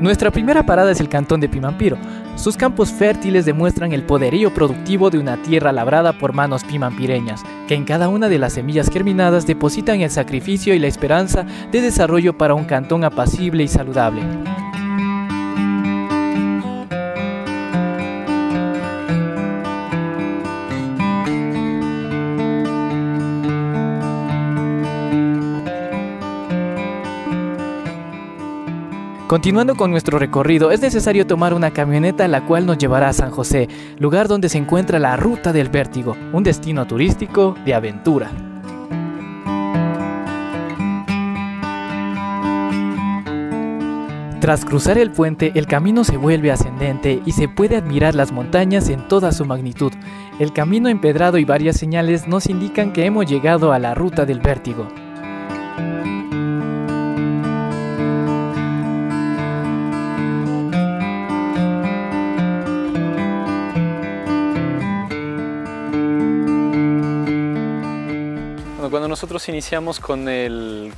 Nuestra primera parada es el cantón de Pimampiro. Sus campos fértiles demuestran el poderío productivo de una tierra labrada por manos pimampireñas, que en cada una de las semillas germinadas depositan el sacrificio y la esperanza de desarrollo para un cantón apacible y saludable. Continuando con nuestro recorrido, es necesario tomar una camioneta la cual nos llevará a San José, lugar donde se encuentra la Ruta del Vértigo, un destino turístico de aventura. Tras cruzar el puente, el camino se vuelve ascendente y se puede admirar las montañas en toda su magnitud. El camino empedrado y varias señales nos indican que hemos llegado a la Ruta del Vértigo. Cuando nosotros iniciamos con,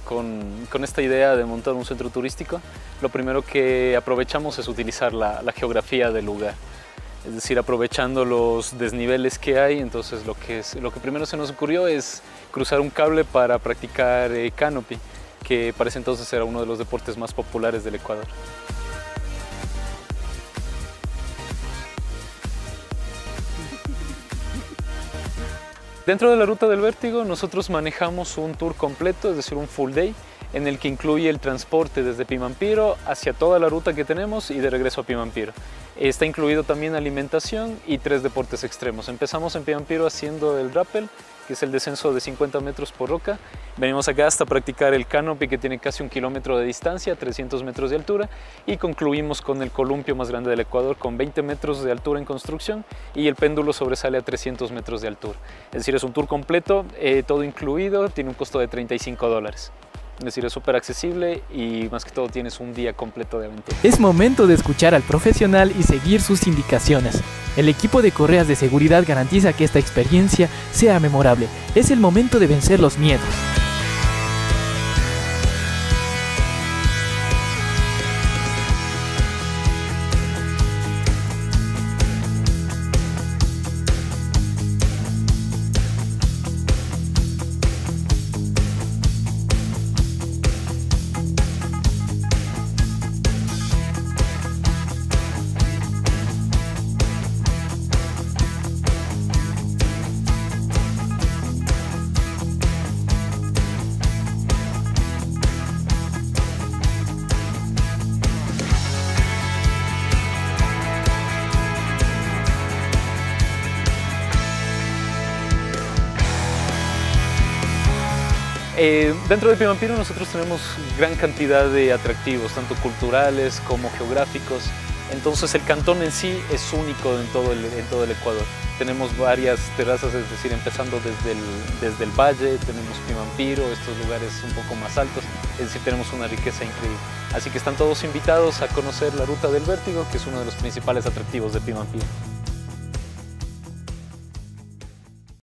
con, esta idea de montar un centro turístico, lo primero que aprovechamos es utilizar la, geografía del lugar. Es decir, aprovechando los desniveles que hay, entonces lo que, es, lo que primero se nos ocurrió es cruzar un cable para practicar eh, canopy, que parece entonces era uno de los deportes más populares del Ecuador. Dentro de la ruta del vértigo nosotros manejamos un tour completo, es decir, un full day, en el que incluye el transporte desde Pimampiro hacia toda la ruta que tenemos y de regreso a Pimampiro. Está incluido también alimentación y tres deportes extremos. Empezamos en Pimampiro haciendo el rappel, que es el descenso de 50 metros por roca. Venimos acá hasta practicar el canopy, que tiene casi un kilómetro de distancia, 300 metros de altura, y concluimos con el columpio más grande del Ecuador, con 20 metros de altura en construcción, y el péndulo sobresale a 300 metros de altura. Es decir, es un tour completo, eh, todo incluido, tiene un costo de 35 dólares. Es decir, es súper accesible y más que todo tienes un día completo de aventura. Es momento de escuchar al profesional y seguir sus indicaciones. El equipo de correas de seguridad garantiza que esta experiencia sea memorable. Es el momento de vencer los miedos. Eh, dentro de Pimampiro nosotros tenemos gran cantidad de atractivos, tanto culturales como geográficos. Entonces el cantón en sí es único en todo el, Ecuador. Tenemos varias terrazas, es decir, empezando desde el, desde el valle, tenemos Pimampiro, estos lugares un poco más altos, es decir, tenemos una riqueza increíble. Así que están todos invitados a conocer la Ruta del Vértigo, que es uno de los principales atractivos de Pimampiro.